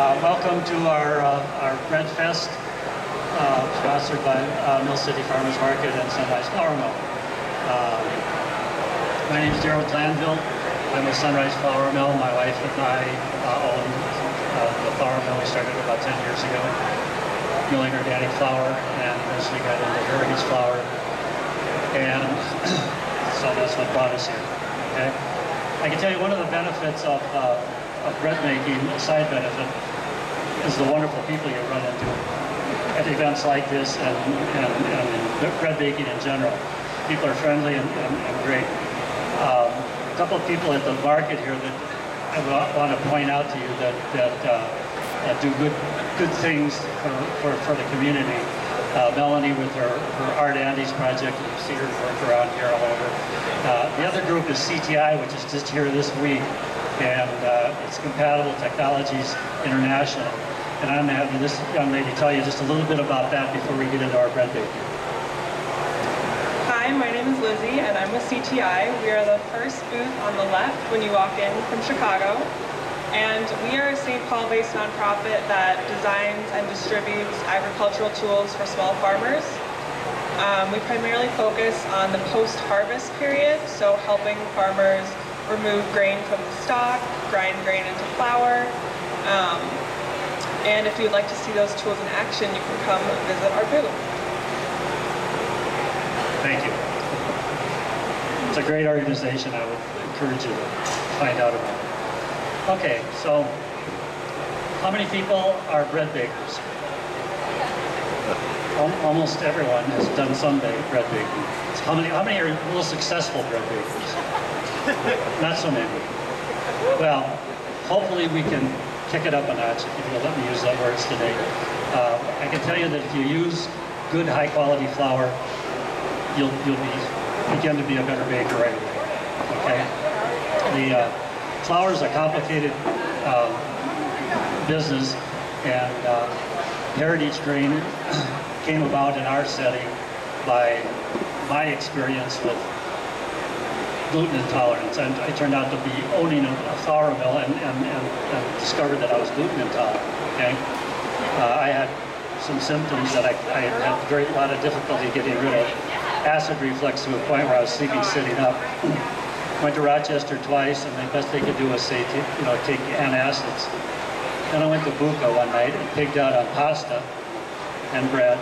Uh, Welcome to our, uh, our Bread Fest, uh, sponsored by uh, Mill City Farmers Market and Sunrise Flour Mill. Uh, My name is Darrold Glanville. I'm with Sunrise Flour Mill. My wife and I uh, own the flour mill we started about 10 years ago, milling organic flour, and eventually got into heritage flour. And so that's what brought us here, okay? I can tell you one of the benefits of, of bread making, a side benefit, is the wonderful people you run into at events like this and, and, and bread baking in general. People are friendly and, and, and great. Um, a couple of people at the market here that I want to point out to you that, that uh, uh, do good, good things for, for, for the community. Uh, Melanie with her, her Art Andes project, you see her work around here all over. Uh, the other group is CTI, which is just here this week, and uh, it's Compatible Technologies International. And I'm having this young lady tell you just a little bit about that before we get into our bread baking. Hi, my name is Lizzie, and I'm with CTI. We are the first booth on the left when you walk in from Chicago. And we are a St. Paul-based nonprofit that designs and distributes agricultural tools for small farmers. Um, we primarily focus on the post-harvest period, so helping farmers remove grain from the stalk, grind grain into flour. Um, and if you'd like to see those tools in action, you can come visit our booth. Thank you. It's a great organization. I would encourage you to find out about it. Okay, so how many people are bread bakers? Almost everyone has done some bread baking. So How many, how many are real successful bread bakers? Not so many. Well, hopefully we can kick it up a notch, if you'll let me use that words today. Uh, I can tell you that if you use good, high-quality flour, you'll, you'll be, begin to be a better baker right away, okay? The uh, flour is a complicated uh, business, and uh, heritage grain came about in our setting by my experience with gluten intolerance. And I turned out to be owning a, a and, and, and, and discovered that I was gluten intolerant, okay? Uh, I had some symptoms that I, I had a very lot of difficulty getting rid of. Acid reflux to a point where I was sleeping sitting up. Went to Rochester twice, and the best they could do was say, ta- you know, take antacids. Then I went to Buca one night and pigged out on pasta and bread.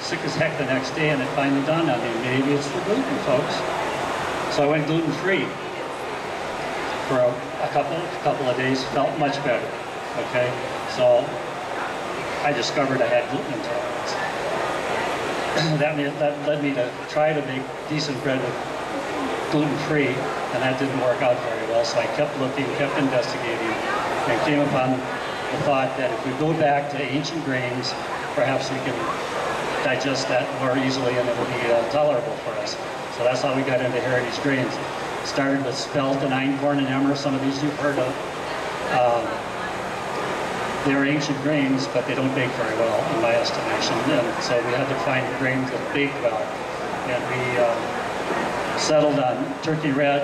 Sick as heck the next day, and it finally dawned on me, maybe it's the gluten, folks. So I went gluten-free for a, a couple, a couple of days, felt much better, okay? So I discovered I had gluten intolerance. that, made, that led me to try to make decent bread with gluten-free, and that didn't work out very well. So I kept looking, kept investigating, and came upon the thought that if we go back to ancient grains, perhaps we can digest that more easily and it'll be uh, tolerable for us. So that's how we got into heritage grains. Started with spelt and einkorn and emmer, some of these you've heard of. Um, they're ancient grains, but they don't bake very well, in my estimation. And so we had to find grains that bake well. And we um, settled on turkey red,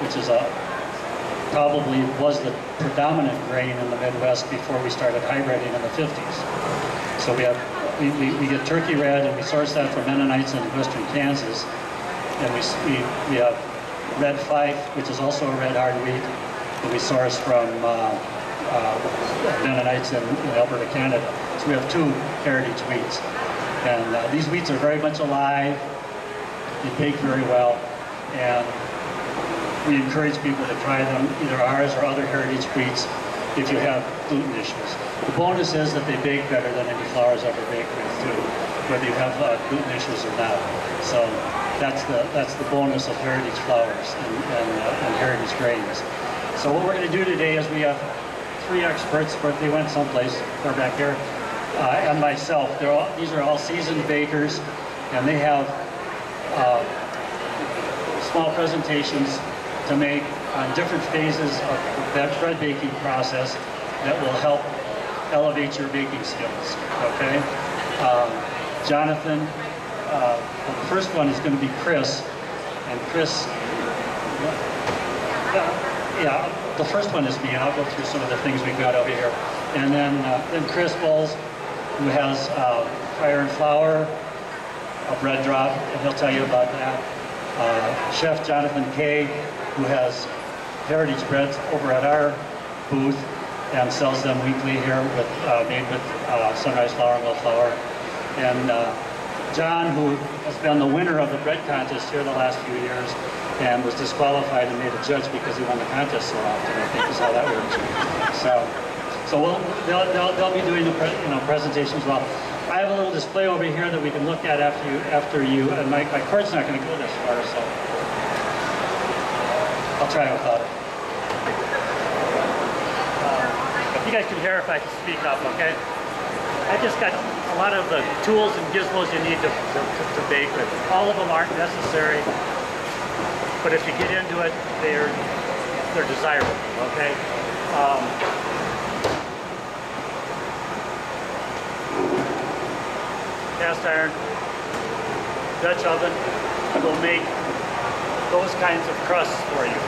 which is a probably was the predominant grain in the Midwest before we started hybriding in the 50s. So we have we, we, get turkey red, and we source that from Mennonites in western Kansas. And we, we, we have red fife, which is also a red hard wheat, that we source from uh, uh, in, in Alberta, Canada. So we have two heritage wheats. And uh, these wheats are very much alive. They bake very well. And we encourage people to try them, either ours or other heritage wheats, if you have gluten issues. The bonus is that they bake better than any flours ever baked with too, whether you have uh, gluten issues or not. So that's the that's the bonus of heritage flours and, and, uh, and heritage grains. So what we're going to do today is we have three experts, but they went someplace. They're back here, uh, and myself. They're all, these are all seasoned bakers, and they have uh, small presentations to make on different phases of that bread baking process that will help elevate your baking skills, okay? Um, Jonathan, uh, well, the first one is going to be Chris, and Chris, yeah, yeah, the first one is me, and I'll go through some of the things we've got over here. And then, uh, then Chris Boles, who has uh, Fire and Flour, a bread drop, and he'll tell you about that. Uh, Chef Jonathan Kaye, who has Heritage Breads over at our booth and sells them weekly here with, uh, made with uh, Sunrise Flour, Mill Flour. And uh, John, who has been the winner of the bread contest here the last few years and was disqualified and made a judge because he won the contest so often, I think is how that works. So, so we'll, they'll, they'll, they'll be doing the pre, you know, presentations well. I have a little display over here that we can look at after you, after you, and my, my cord's not gonna go this far, so I'll try without it. Uh, If you guys can hear if I can speak up, okay? I just got a lot of the tools and gizmos you need to, to, to bake with. All of them aren't necessary, but if you get into it, they're, they're desirable, okay? Um, cast iron, Dutch oven will make those kinds of crusts for you,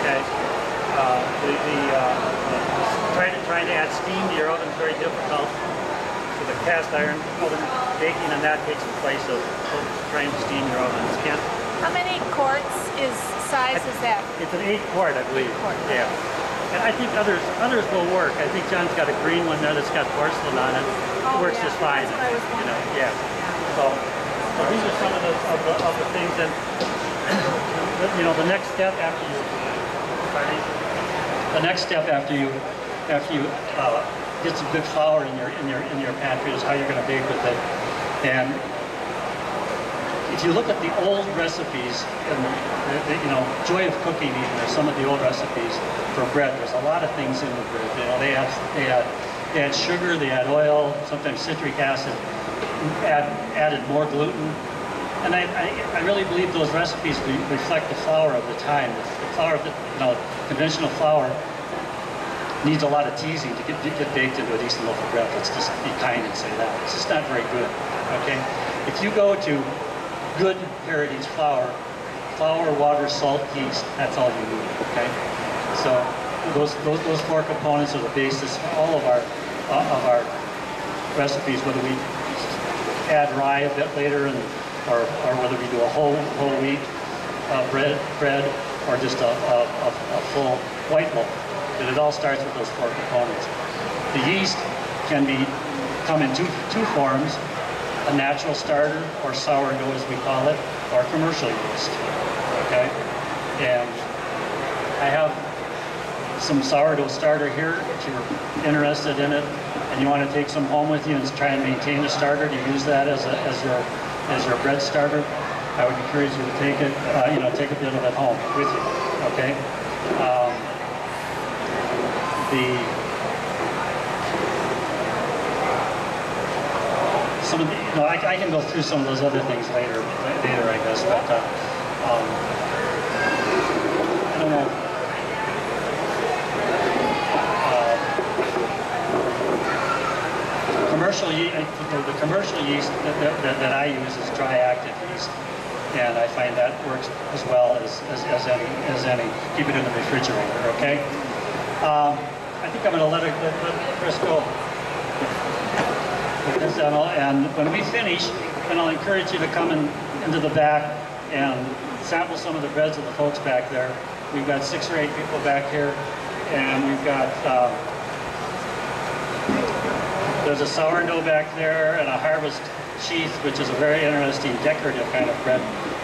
okay? Uh, the, the, uh, trying to, trying to add steam to your oven is very difficult. So the cast iron oven baking and that takes the place of, of trying to steam your ovens. Can't, How many quarts is size is that? it's an eight quart, I believe. quart. Yeah. And I think others others will work. I think John's got a green one there that's got porcelain on it. Oh, it works yeah. just fine. That's what I was you know, yeah. So, so these are some of the, of the, of the things that, you know, the next step after you, the next step after you, after you uh, get some good flour in your, in your, in your pantry is how you're going to bake with it. And if you look at the old recipes, and the, the, you know, Joy of Cooking even, or some of the old recipes for bread, there's a lot of things in the bread. You know, they add, they had, they had sugar, they add oil, sometimes citric acid, add, added more gluten. And I, I, I really believe those recipes re- reflect the flour of the time. The, flour, the, you know, conventional flour needs a lot of teasing to get, get baked into a decent loaf of bread. Let's just be kind and say that. It's just not very good, okay? If you go to good heritage flour, flour, water, salt, yeast, that's all you need, okay? So those, those, those four components are the basis for all of our, uh, of our recipes, whether we add rye a bit later and, or, or whether we do a whole, whole wheat uh, bread, bread or just a, a, a, full white loaf. But it all starts with those four components. The yeast can be come in two, two forms, a natural starter or sourdough as we call it, or commercial yeast. Okay? And I have some sourdough starter here if you're interested in it and you want to take some home with you and try and maintain the starter to use that as, a, as your as your bread starter. I would encourage you to take it, uh, you know, take a bit of it home with you. Okay. Um, the some of the, you know, I, I can go through some of those other things later, later I guess, but uh, um, I don't know. commercial yeast, the, the commercial yeast that, that, that I use is dry active yeast, and I find that works as well as, as, as any as any. Keep it in the refrigerator, okay? Um, I think I'm going to let, it, let, let Chris go. And when we finish, then I'll encourage you to come in, into the back and sample some of the breads of the folks back there. We've got six or eight people back here, and we've got. Uh, there's a sourdough back there and a harvest sheath, which is a very interesting decorative kind of bread,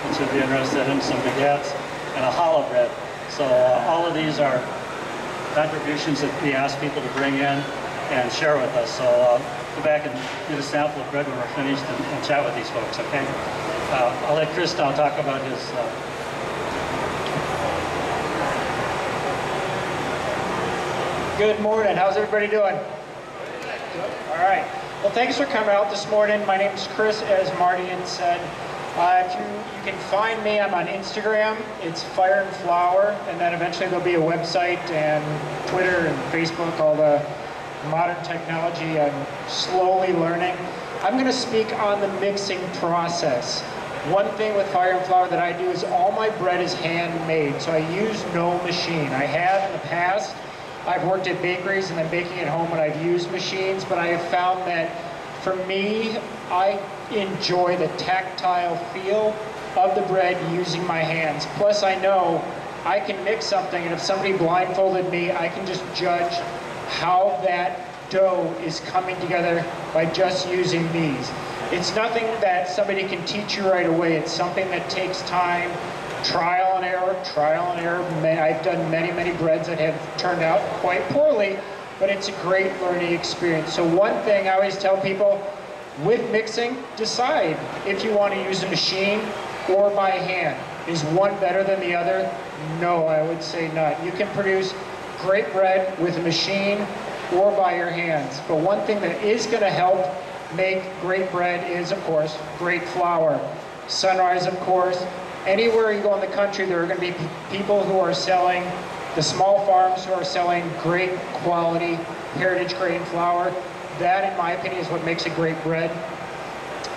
which you'll be interested in, some baguettes, and a challah bread. So uh, all of these are contributions that we ask people to bring in and share with us. So uh, go back and get a sample of bread when we're finished and, and chat with these folks, okay? Uh, I'll let Chris now talk about his uh, Good morning. How's everybody doing? All right. Well, thanks for coming out this morning. My name is Chris, as Marty had said. Uh, if you, you can find me, I'm on Instagram. It's Fire and Flour, and then eventually there'll be a website and Twitter and Facebook, all the modern technology I'm slowly learning. I'm going to speak on the mixing process. One thing with Fire and Flour that I do is all my bread is handmade, so I use no machine. I have in the past, I've worked at bakeries and then baking at home and I've used machines, but I have found that for me, I enjoy the tactile feel of the bread using my hands. Plus, I know I can mix something, and if somebody blindfolded me, I can just judge how that dough is coming together by just using these. It's nothing that somebody can teach you right away. It's something that takes time, trial and error, trial and error. I've done many, many breads that have turned out quite poorly, but it's a great learning experience. So one thing I always tell people, with mixing, decide if you want to use a machine or by hand. Is one better than the other? No, I would say not. You can produce great bread with a machine or by your hands. But one thing that is going to help make great bread is, of course, great flour. Sunrise, of course. Anywhere you go in the country, there are going to be pe- people who are selling, the small farms who are selling great quality heritage grain flour. That, in my opinion, is what makes a great bread.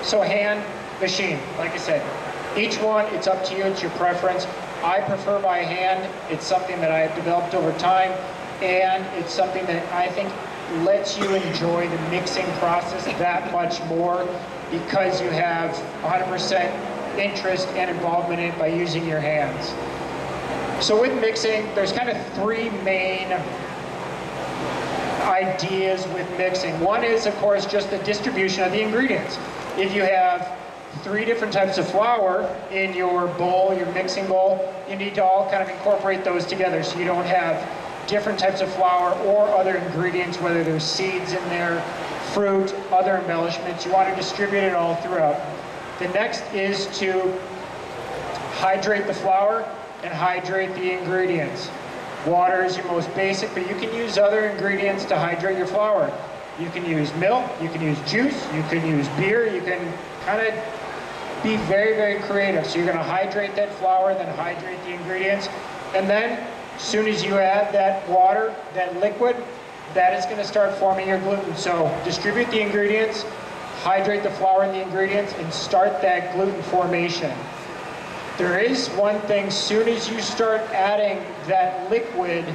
So hand, machine, like I said, each one, it's up to you, it's your preference. I prefer by hand, it's something that I have developed over time, and it's something that I think lets you enjoy the mixing process that much more because you have 100% interest and involvement in it by using your hands. So with mixing, there's kind of three main ideas with mixing. One is, of course, just the distribution of the ingredients. If you have three different types of flour in your bowl, your mixing bowl, you need to all kind of incorporate those together so you don't have different types of flour or other ingredients, whether there's seeds in there, fruit, other embellishments. You want to distribute it all throughout. The next is to hydrate the flour and hydrate the ingredients. Water is your most basic, but you can use other ingredients to hydrate your flour. You can use milk, you can use juice, you can use beer, you can kind of be very, very creative. So you're going to hydrate that flour, then hydrate the ingredients, and then as soon as you add that water, that liquid, that is going to start forming your gluten. So distribute the ingredients, hydrate the flour and the ingredients, and start that gluten formation. There is one thing, soon as you start adding that liquid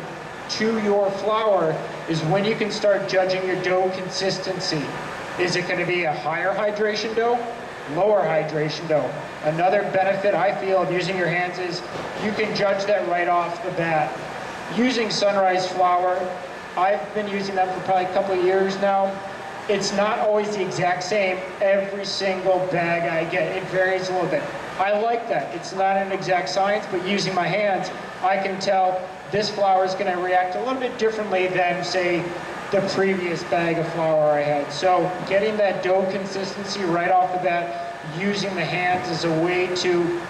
to your flour is when you can start judging your dough consistency. Is it going to be a higher hydration dough? Lower hydration dough. Another benefit I feel of using your hands is you can judge that right off the bat. Using Sunrise flour, I've been using that for probably a couple of years now. It's not always the exact same every single bag I get. It varies a little bit. I like that. It's not an exact science, but using my hands, I can tell this flour is going to react a little bit differently than, say, the previous bag of flour I had. So getting that dough consistency right off the bat, using the hands is a way to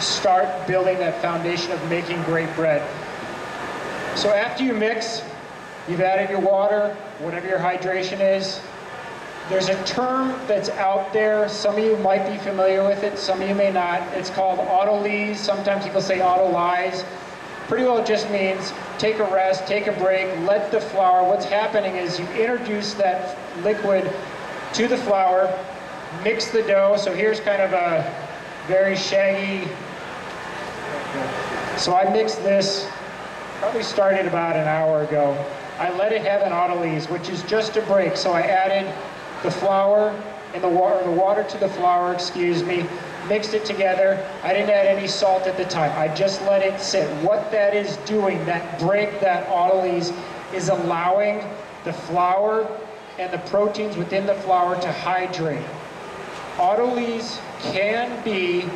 start building that foundation of making great bread. So after you mix, you've added your water, whatever your hydration is. There's a term that's out there. Some of you might be familiar with it, some of you may not. It's called autolyse. Sometimes people say autolyse. Pretty well it just means take a rest, take a break, let the flour. What's happening is you introduce that liquid to the flour, mix the dough. So here's kind of a very shaggy. So I mixed this probably started about an hour ago. I let it have an autolyse, which is just a break. So I added the flour and the water, the water to the flour, excuse me, mixed it together. I didn't add any salt at the time. I just let it sit. What that is doing, that break, that autolyse, is allowing the flour and the proteins within the flour to hydrate. Autolyse can be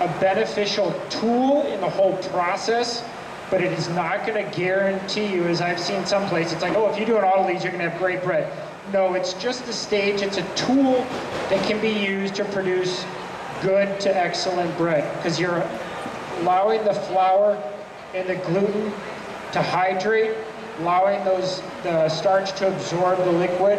a beneficial tool in the whole process, but it is not going to guarantee you, as I've seen some places, it's like, oh, if you do an auto autolyse, you're going to have great bread. No, it's just a stage, it's a tool that can be used to produce good to excellent bread because you're allowing the flour and the gluten to hydrate, allowing those the starch to absorb the liquid.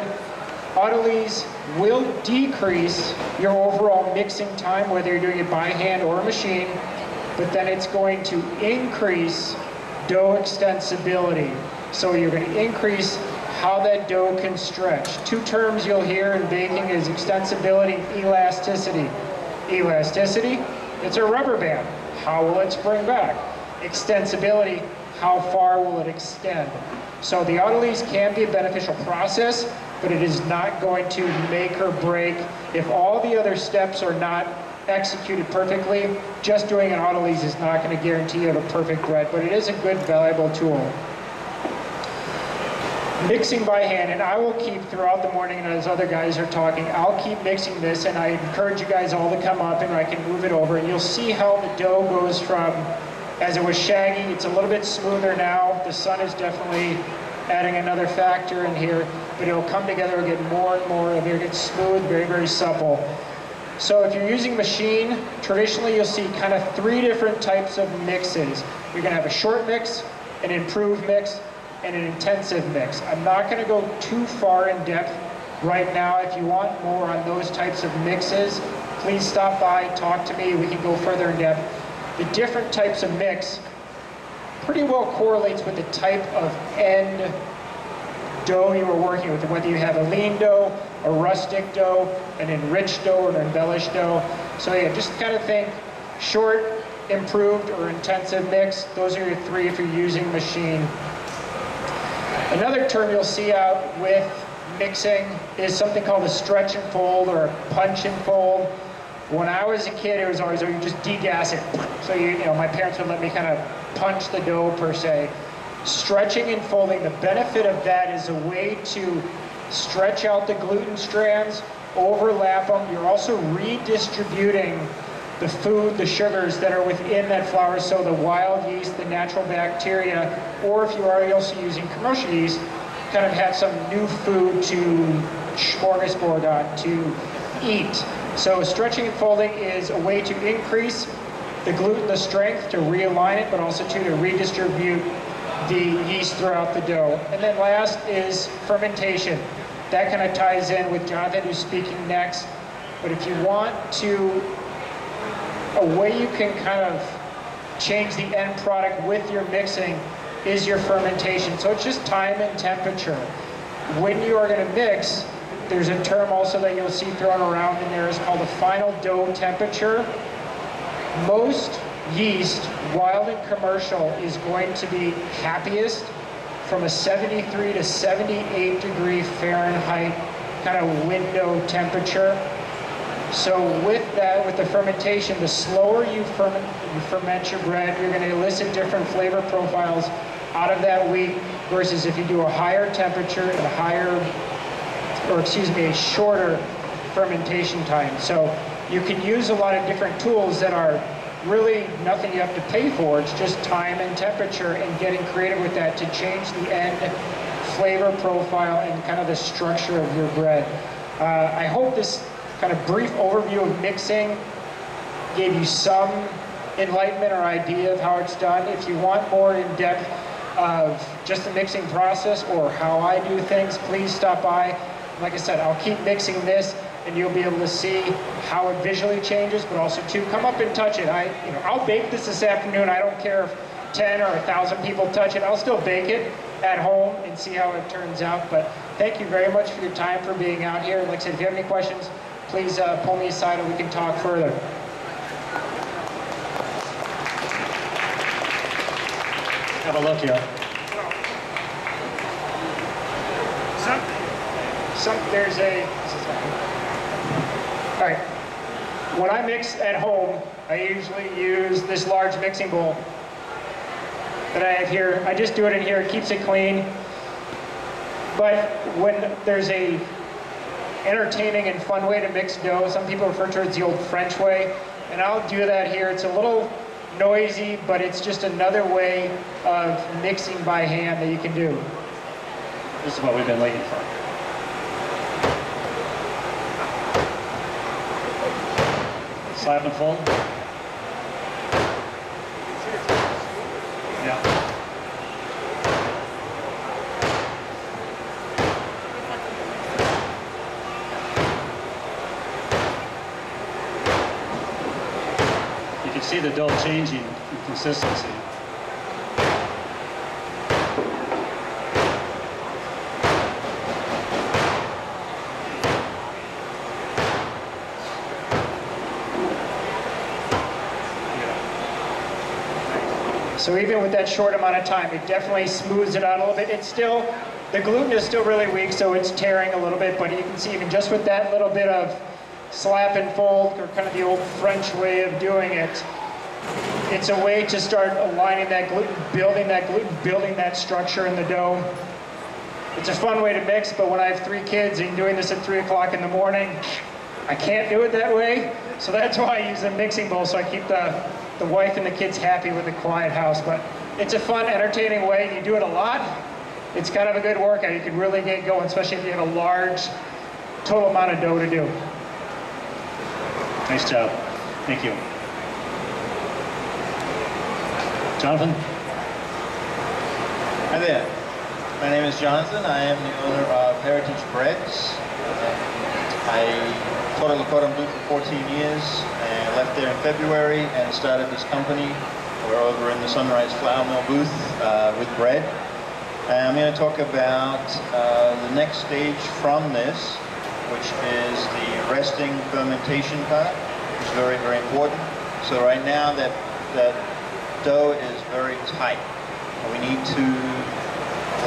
Autolyse will decrease your overall mixing time, whether you're doing it by hand or a machine, but then it's going to increase dough extensibility. So you're going to increase how that dough can stretch. Two terms you'll hear in baking is extensibility and elasticity. Elasticity, it's a rubber band. How will it spring back? Extensibility, how far will it extend. So the autolyse can be a beneficial process, but it is not going to make or break. If all the other steps are not executed perfectly, just doing an autolyse is not going to guarantee you a perfect bread, but it is a good, valuable tool. Mixing by hand, and I will keep throughout the morning, and as other guys are talking, I'll keep mixing this, and I encourage you guys all to come up, and I can move it over, and you'll see how the dough goes from, as it was shaggy, it's a little bit smoother now. The sun is definitely adding another factor in here, but it'll come together and get more and more, it'll get smooth, very, very supple. So if you're using machine, traditionally you'll see kind of three different types of mixes. You're gonna have a short mix, an improved mix, and an intensive mix. I'm not gonna go too far in depth right now. If you want more on those types of mixes, please stop by, talk to me, we can go further in depth. The different types of mix pretty well correlates with the type of end dough you are working with, whether you have a lean dough, a rustic dough, an enriched dough, or an embellished dough. So yeah, just kind of think short, improved, or intensive mix. Those are your three if you're using machine. Another term you'll see out with mixing is something called a stretch and fold or a punch and fold. When I was a kid, it was always, oh, you just degas it. So, you, you know, my parents would let me kind of punch the dough per se. Stretching and folding, the benefit of that is a way to stretch out the gluten strands, overlap them. You're also redistributing the food, the sugars that are within that flour. So the wild yeast, the natural bacteria, or if you are also using commercial yeast, kind of have some new food to smorgasbord on, to eat. So stretching and folding is a way to increase the gluten, the strength, to realign it, but also to, to redistribute the yeast throughout the dough. And then last is fermentation. That kind of ties in with Jonathan who's speaking next. But if you want to, a way you can kind of change the end product with your mixing is your fermentation. So it's just time and temperature. When you are going to mix, there's a term also that you'll see thrown around in there is called the final dough temperature. Most yeast, wild and commercial, is going to be happiest from a 73 to 78 degree Fahrenheit kind of window temperature. So with that, with the fermentation, the slower you ferment, you ferment your bread, you're going to elicit different flavor profiles out of that wheat versus if you do a higher temperature and a higher, or excuse me, a shorter fermentation time. So you can use a lot of different tools that are really nothing you have to pay for. It's just time and temperature and getting creative with that to change the end flavor profile and kind of the structure of your bread. Uh, I hope this kind of brief overview of mixing gave you some enlightenment or idea of how it's done. If you want more in depth of just the mixing process or how I do things, please stop by. Like I said, I'll keep mixing this and you'll be able to see how it visually changes, but also to come up and touch it. I, you know, I'll bake this this afternoon. I don't care if 10 or 1,000 people touch it. I'll still bake it at home and see how it turns out. But thank you very much for your time for being out here. Like I said, if you have any questions, please uh, pull me aside and we can talk further. Have a look here. Some, some, there's a, right. When I mix at home, I usually use this large mixing bowl that I have here. I just do it in here, it keeps it clean. But when there's a entertaining and fun way to mix dough, some people refer to it as the old French way, and I'll do that here. It's a little noisy, but it's just another way of mixing by hand that you can do. This is what we've been waiting for. Slap and fold? Yeah. You can see the dough changing in consistency. So even with that short amount of time, it definitely smooths it out a little bit. It's still, the gluten is still really weak, so it's tearing a little bit, but you can see even just with that little bit of slap and fold, or kind of the old French way of doing it, it's a way to start aligning that gluten, building that gluten, building that structure in the dough. It's a fun way to mix, but when I have three kids and doing this at three o'clock in the morning, I can't do it that way. So that's why I use a mixing bowl, so I keep the, the wife and the kids happy with a quiet house. But it's a fun, entertaining way. You do it a lot. It's kind of a good workout. You can really get going, especially if you have a large total amount of dough to do. Nice job. Thank you. Jonathan? Hi there. My name is Jonathan. I am the owner of Heritage Breads. I taught at Lakota Blue for 14 years left there in February and started this company. We're over in the Sunrise Flour Mill booth uh, with bread. And I'm going to talk about uh, the next stage from this, which is the resting fermentation part, which is very, very important. So right now that, that dough is very tight. We need to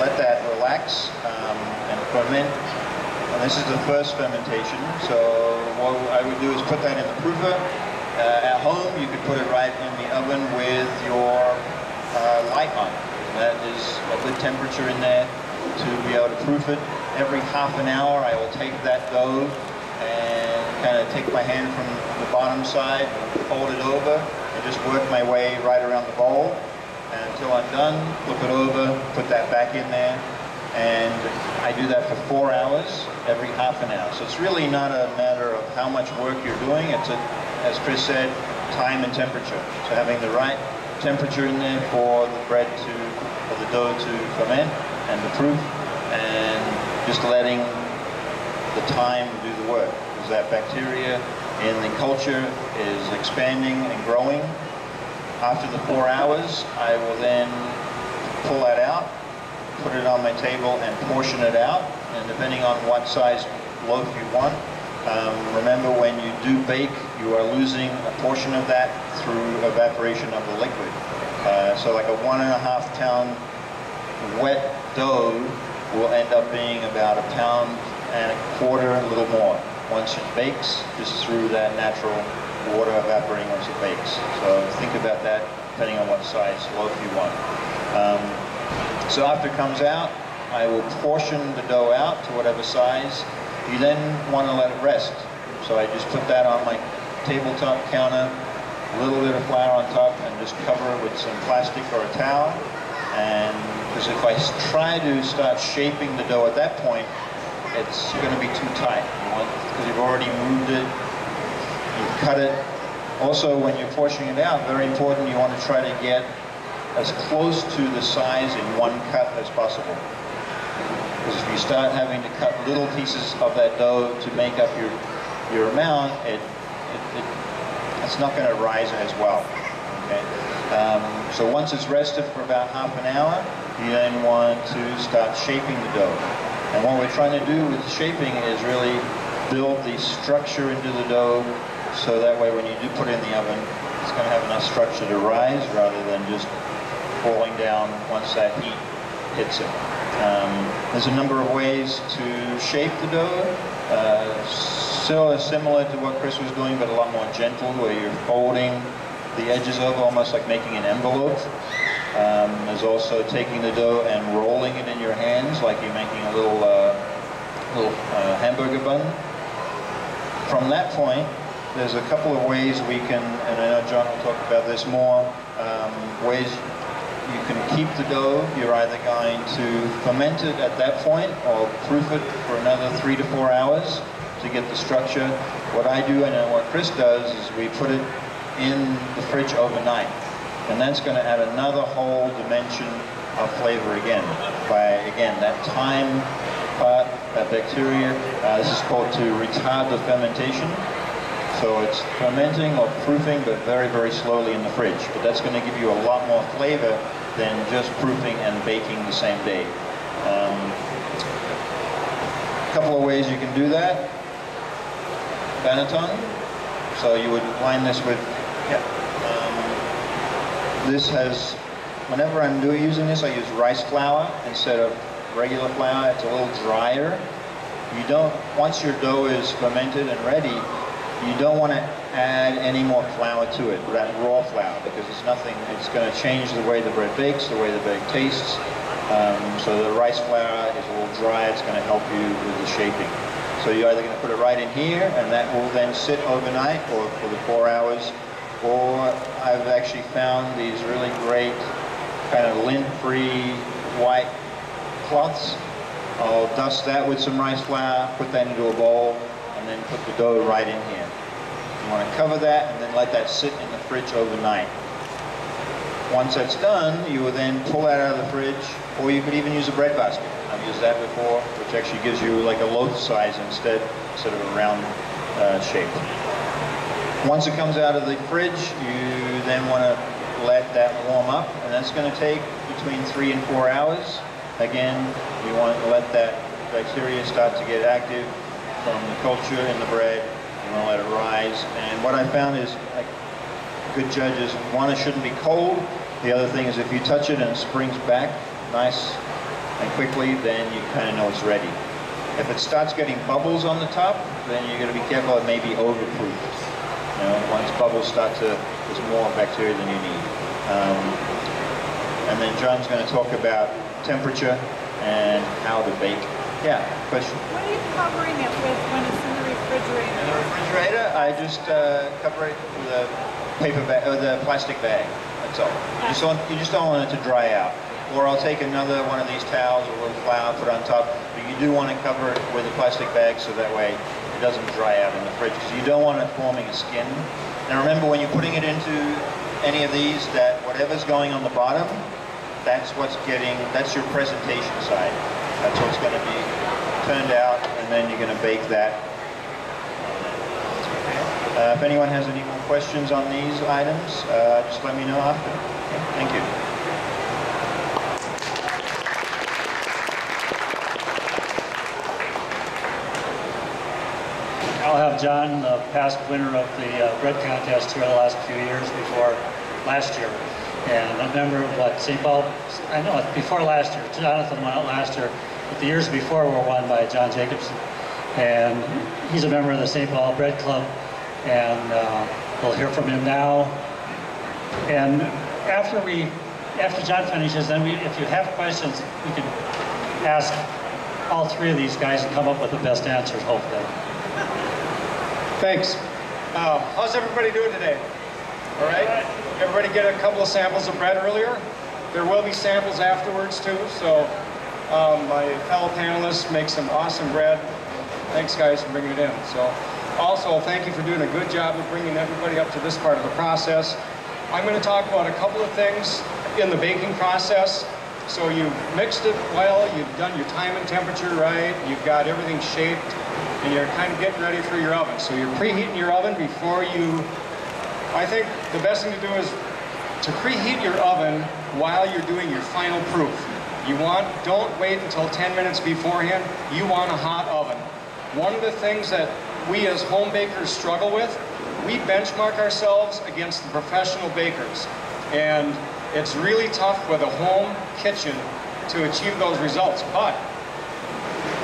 let that relax um, and ferment. And this is the first fermentation. So what I would do is put that in the proofer. Uh, at home, you could put it right in the oven with your uh, light on. That is a good temperature in there to be able to proof it. Every half an hour, I will take that dough and kind of take my hand from the bottom side, fold it over, and just work my way right around the bowl and until I'm done, flip it over, put that back in there, and I do that for four hours every half an hour. So it's really not a matter of how much work you're doing. It's, a, as Chris said, time and temperature. So having the right temperature in there for the bread to, for the dough to ferment and the proof, and just letting the time do the work. Because that bacteria in the culture is expanding and growing. After the four hours, I will then pull that out, put it on my table and portion it out. And depending on what size loaf you want, um, remember when you do bake, you are losing a portion of that through evaporation of the liquid. Uh, so like a one and a half pound wet dough will end up being about a pound and a quarter, a little more. Once it bakes, just through that natural water evaporating once it bakes. So think about that depending on what size loaf you want. Um, so after it comes out, I will portion the dough out to whatever size. You then want to let it rest. So I just put that on my tabletop counter, a little bit of flour on top, and just cover it with some plastic or a towel. And because if I try to start shaping the dough at that point, it's going to be too tight. Because you've already moved it, you've cut it. Also, when you're portioning it out, very important, you want to try to get as close to the size in one cut as possible. Because if you start having to cut little pieces of that dough to make up your, your amount, it, it, it, it's not going to rise as well. Okay? Um, so once it's rested for about half an hour, you then want to start shaping the dough. And what we're trying to do with shaping is really build the structure into the dough so that way when you do put it in the oven, it's going to have enough structure to rise rather than just falling down once that heat hits it. Um, there's a number of ways to shape the dough. Uh, still is similar to what Chris was doing, but a lot more gentle, where you're folding the edges over almost like making an envelope. Um, there's also taking the dough and rolling it in your hands, like you're making a little uh, little uh, hamburger bun. From that point, there's a couple of ways we can, and I know John will talk about this more, um, ways you can keep the dough. You're either going to ferment it at that point or proof it for another three to four hours to get the structure. What I do and what Chris does is we put it in the fridge overnight. And that's going to add another whole dimension of flavor again. By, again, that time part, that bacteria, uh, this is called to retard the fermentation. So it's fermenting or proofing, but very, very slowly in the fridge. But that's going to give you a lot more flavor than just proofing and baking the same day. Um, a couple of ways you can do that. Banneton. So you would line this with, yeah. Um, this has whenever I'm doing using this, I use rice flour instead of regular flour. It's a little drier. You don't, once your dough is fermented and ready, you don't want to add any more flour to it, that raw flour, because it's nothing, it's going to change the way the bread bakes, the way the bread tastes. Um, so the rice flour is a little dry, it's going to help you with the shaping. So you're either going to put it right in here, and that will then sit overnight, or for the four hours, or I've actually found these really great kind of lint-free white cloths. I'll dust that with some rice flour, put that into a bowl, and then put the dough right in here. You want to cover that and then let that sit in the fridge overnight. Once that's done, you will then pull that out of the fridge, or you could even use a bread basket. I've used that before, which actually gives you like a loaf size instead, instead of a round uh, shape. Once it comes out of the fridge, you then want to let that warm up, and that's going to take between three and four hours. Again, you want to let that bacteria start to get active from the culture in the bread. You want to let it rise. And what I found is, good judges, one, it shouldn't be cold. The other thing is if you touch it and it springs back nice and quickly, then you kind of know it's ready. If it starts getting bubbles on the top, then you're going to be careful it may be overproofed. You know, once bubbles start to, there's more bacteria than you need. Um, and then John's going to talk about temperature and how to bake. Yeah, question? What are you covering it with when it's in the refrigerator? In the refrigerator? I just uh, cover it with a paper bag, or the plastic bag. That's all. You just, don't, you just don't want it to dry out. Or I'll take another one of these towels or a little flour, put on top. But you do want to cover it with a plastic bag so that way it doesn't dry out in the fridge. Because you don't want it forming a skin. Now remember, when you're putting it into any of these, that whatever's going on the bottom, that's what's getting, that's your presentation side. That's what's going to be turned out, and then you're going to bake that uh, If anyone has any more questions on these items, uh, just let me know after. Thank you. John, the past winner of the uh, bread contest here the last few years before last year. And a member of what, St. Paul, I know, before last year. Jonathan won it last year, but the years before were won by John Jacobson. And he's a member of the St. Paul Bread Club, and uh, we'll hear from him now. And after we, after John finishes, then we, if you have questions, we can ask all three of these guys and come up with the best answers, hopefully. Thanks. Uh, how's everybody doing today? All right? Everybody get a couple of samples of bread earlier? There will be samples afterwards too, so um, my fellow panelists make some awesome bread. Thanks guys for bringing it in. So also thank you for doing a good job of bringing everybody up to this part of the process. I'm going to talk about a couple of things in the baking process. So you've mixed it well, you've done your time and temperature right, you've got everything shaped, and you're kind of getting ready for your oven. So you're preheating your oven before you, I think the best thing to do is to preheat your oven while you're doing your final proof. You want, don't wait until 10 minutes beforehand, you want a hot oven. One of the things that we as home bakers struggle with, we benchmark ourselves against the professional bakers. And it's really tough with a home kitchen to achieve those results. But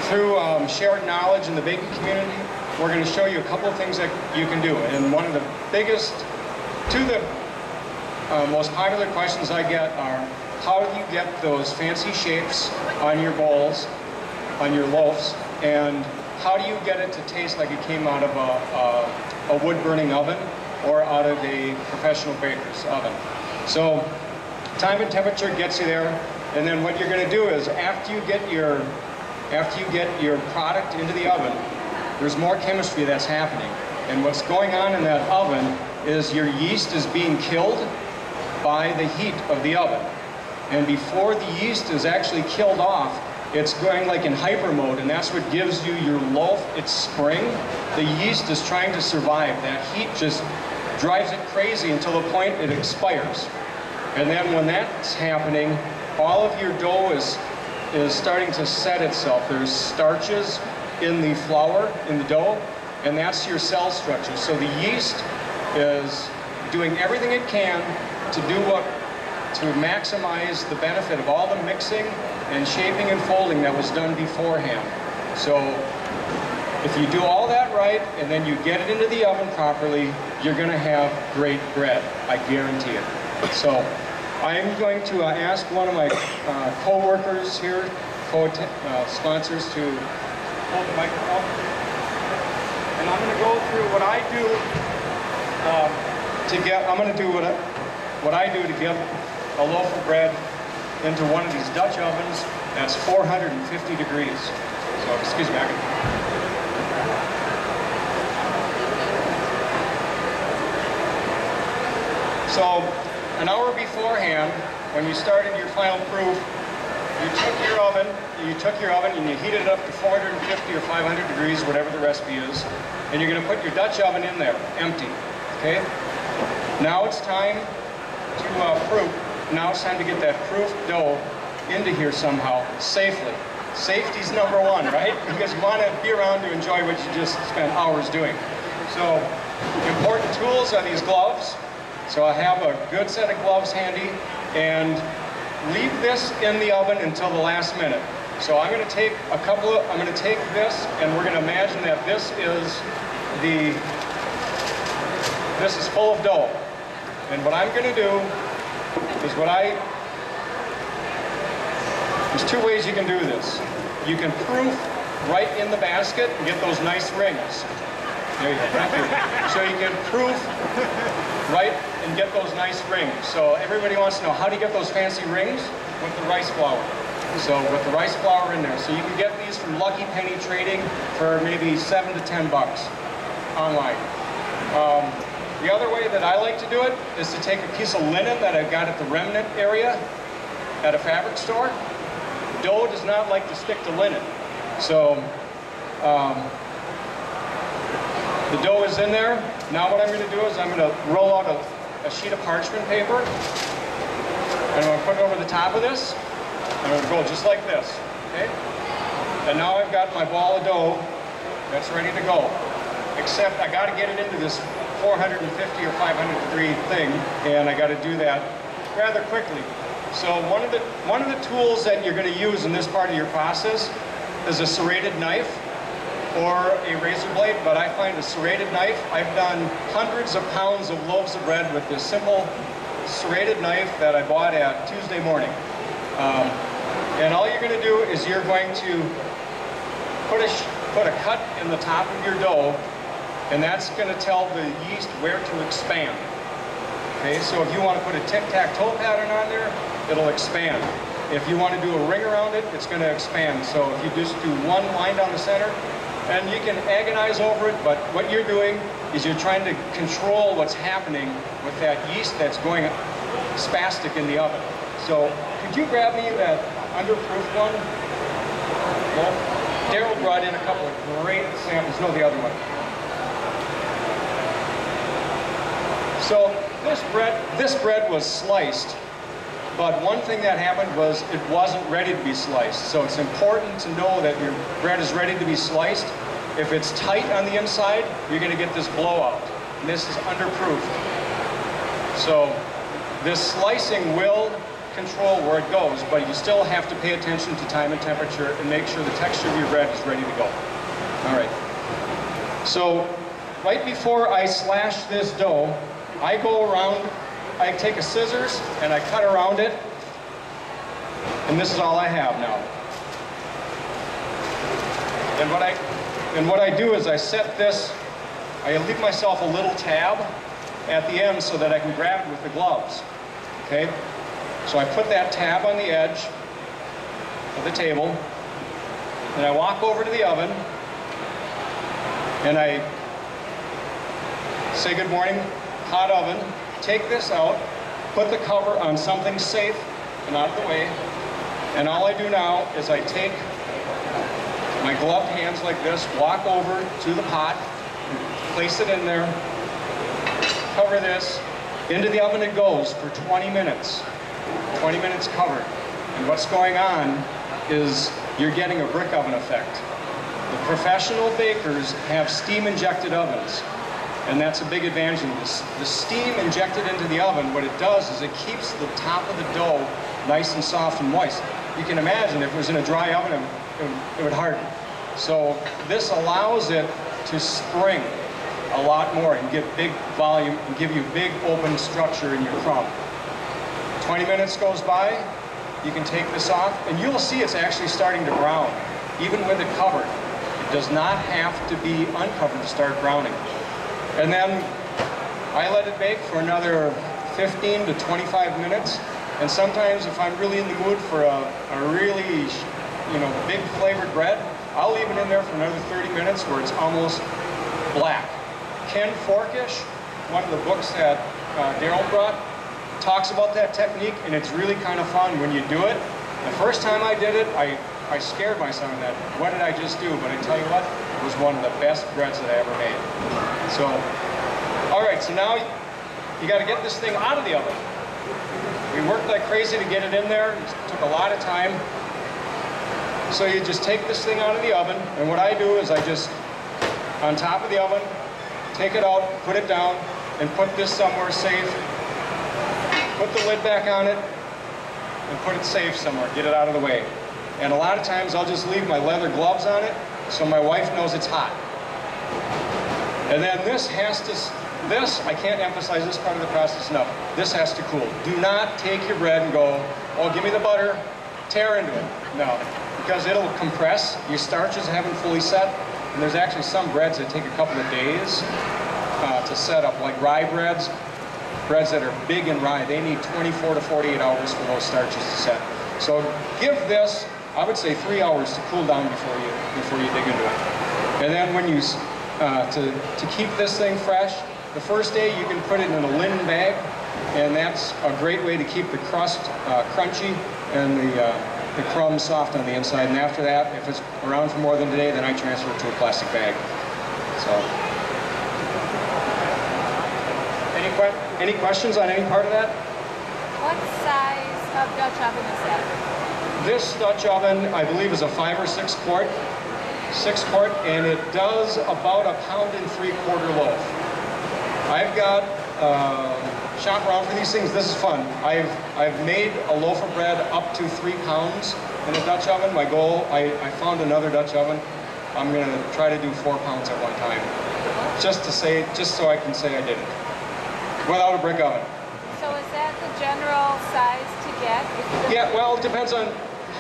through um, shared knowledge in the baking community, we're going to show you a couple of things that you can do. And one of the biggest, two of the uh, most popular questions I get are, how do you get those fancy shapes on your bowls, on your loaves, and how do you get it to taste like it came out of a, a, a wood-burning oven or out of a professional baker's oven? So time and temperature gets you there, and then what you're going to do is after you get your after you get your product into the oven, there's more chemistry that's happening. And what's going on in that oven is your yeast is being killed by the heat of the oven. And before the yeast is actually killed off, it's going like in hyper mode, and that's what gives you your loaf its spring. The yeast is trying to survive. That heat just drives it crazy until the point it expires. And then when that's happening, all of your dough is is starting to set itself. There's starches in the flour, in the dough, and that's your cell structure. So the yeast is doing everything it can to do what to maximize the benefit of all the mixing and shaping and folding that was done beforehand. So if you do all that right and then you get it into the oven properly, you're going to have great bread. I guarantee it. So I am going to uh, ask one of my uh, co-workers here, co-sponsors to hold the microphone. And I'm going to go through what I do um, to get, I'm going to do what I, what I do to get a loaf of bread into one of these Dutch ovens that's 450 degrees. So, excuse me, I can, So, an hour beforehand, when you started your final proof, you took your oven, you took your oven and you heated it up to 450 or 500 degrees, whatever the recipe is, and you're going to put your Dutch oven in there, empty. Okay? Now it's time to uh, proof. Now it's time to get that proof dough into here somehow safely. Safety's number one, right? Because you want to be around to enjoy what you just spent hours doing. So, important tools are these gloves. So I have a good set of gloves handy and leave this in the oven until the last minute. So I'm going to take a couple of, I'm going to take this and we're going to imagine that this is the, this is full of dough. And what I'm going to do is what I, there's two ways you can do this. You can proof right in the basket and get those nice rings. There you go. Thank you. So you can proof right and get those nice rings. So everybody wants to know how do you get those fancy rings? With the rice flour. So with the rice flour in there. So you can get these from Lucky Penny Trading for maybe seven to ten bucks online. Um, the other way that I like to do it is to take a piece of linen that I've got at the remnant area at a fabric store. Dough does not like to stick to linen. So um, the dough is in there. Now what I'm going to do is I'm going to roll out a, a sheet of parchment paper. And I'm going to put it over the top of this. And I'm going to go just like this. Okay? And now I've got my ball of dough that's ready to go. Except I got to get it into this 450 or 500 degree thing, and I got to do that rather quickly. So one of the one of the tools that you're going to use in this part of your process is a serrated knife or a razor blade, but I find a serrated knife. I've done hundreds of pounds of loaves of bread with this simple serrated knife that I bought at Tuesday morning. Um, and all you're going to do is you're going to put a, put a cut in the top of your dough, and that's going to tell the yeast where to expand. Okay, so if you want to put a tic-tac-toe pattern on there, it'll expand. If you want to do a ring around it, it's going to expand. So if you just do one line down the center, and you can agonize over it, but what you're doing is you're trying to control what's happening with that yeast that's going spastic in the oven. So could you grab me that underproof one? Well, Darrold brought in a couple of great samples. No, the other one. So this bread, this bread was sliced, but one thing that happened was it wasn't ready to be sliced. So it's important to know that your bread is ready to be sliced. If it's tight on the inside, you're going to get this blowout. And this is underproofed. So this slicing will control where it goes, but you still have to pay attention to time and temperature and make sure the texture of your bread is ready to go. All right. So right before I slash this dough, I go around, I take a scissors and I cut around it. And this is all I have now. And what I and what I do is I set this, I leave myself a little tab at the end so that I can grab it with the gloves. Okay? So I put that tab on the edge of the table, and I walk over to the oven, and I say good morning, hot oven, take this out, put the cover on something safe and out of the way, and all I do now is I take my gloved hands like this, walk over to the pot, place it in there, cover this, into the oven it goes for 20 minutes. 20 minutes covered. And what's going on is you're getting a brick oven effect. The professional bakers have steam injected ovens. And that's a big advantage. And this. the steam injected into the oven, what it does is it keeps the top of the dough nice and soft and moist. You can imagine if it was in a dry oven, it, would- it would harden. So this allows it to spring a lot more and get big volume and give you big open structure in your crumb. 20 minutes goes by, you can take this off, and you'll see it's actually starting to brown, even with it covered. It does not have to be uncovered to start browning. And then I let it bake for another 15 to 25 minutes. And sometimes if I'm really in the mood for a, a really, you know, big flavored bread, I'll leave it in there for another 30 minutes where it's almost black. Ken Forkish, one of the books that uh, Darrold brought, talks about that technique, and it's really kind of fun when you do it. The first time I did it, I, I scared myself in that. What did I just do? But I tell you what, was one of the best breads that I ever made. So, all right, so now you got to get this thing out of the oven. We worked like crazy to get it in there. It took a lot of time. So you just take this thing out of the oven, and what I do is I just, on top of the oven, take it out, put it down, and put this somewhere safe. Put the lid back on it, and put it safe somewhere, get it out of the way. And a lot of times I'll just leave my leather gloves on it, so my wife knows it's hot. And then this has to, this, I can't emphasize this part of the process enough. This has to cool. Do not take your bread and go, oh, give me the butter, tear into it. No, because it'll compress. Your starches haven't fully set. And there's actually some breads that take a couple of days uh, to set up, like rye breads. Breads that are big and rye, they need 24 to 48 hours for those starches to set. So give this, I would say, three hours to cool down before you before you dig into it. And then when you uh, to to keep this thing fresh, the first day you can put it in a linen bag, and that's a great way to keep the crust uh, crunchy and the uh, the crumbs soft on the inside. And after that, if it's around for more than a day, then I transfer it to a plastic bag. So. Any, que- any questions on any part of that? What size of Dutch oven is that? This Dutch oven, I believe, is a five or six quart, six quart, and it does about a pound and three quarter loaf. I've got, um, shop around for these things, this is fun. I've, I've made a loaf of bread up to three pounds in a Dutch oven. My goal, I, I found another Dutch oven. I'm gonna try to do four pounds at one time, just to say, just so I can say I did it, without a brick oven. So is that the general size to get? Yeah, well, it depends on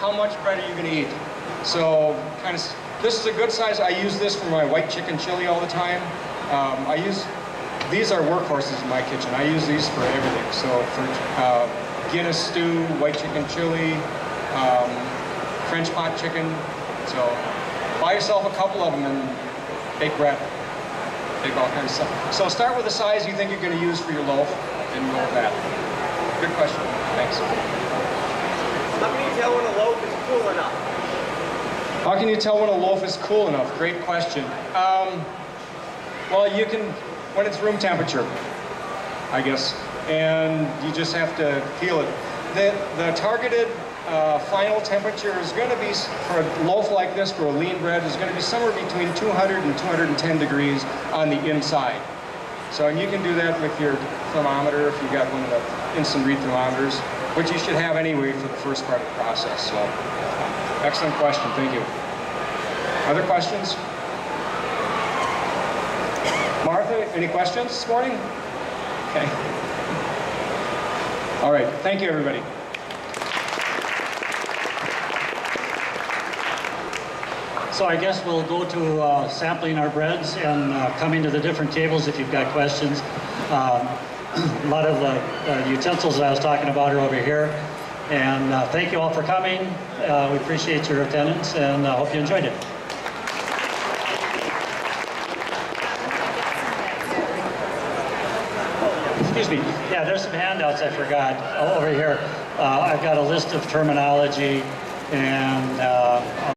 how much bread are you going to eat. So, kind of, this is a good size. I use this for my white chicken chili all the time. Um, I use, these are workhorses in my kitchen. I use these for everything. So, for uh, Guinness stew, white chicken chili, um, French pot chicken. So, buy yourself a couple of them and bake bread. Bake all kinds of stuff. So, start with the size you think you're going to use for your loaf and go with that. Good question. Thanks. How can you tell when a loaf is cool enough? How can you tell when a loaf is cool enough? Great question. Um, well, you can, when it's room temperature, I guess, and you just have to feel it. The, the targeted uh, final temperature is going to be, for a loaf like this, for a lean bread, is going to be somewhere between 200 and 210 degrees on the inside. So, and you can do that with your thermometer if you've got one of the instant read thermometers, which you should have anyway for the first part of the process. So, excellent question. Thank you. Other questions? Martha, any questions this morning? Okay. All right. Thank you, everybody. So I guess we'll go to uh, sampling our breads and uh, coming to the different tables if you've got questions. Um, A lot of the uh, utensils that I was talking about are over here. And uh, thank you all for coming. Uh, We appreciate your attendance and I hope you enjoyed it. Excuse me. Yeah, there's some handouts I forgot Oh, over here. Uh, I've got a list of terminology and uh,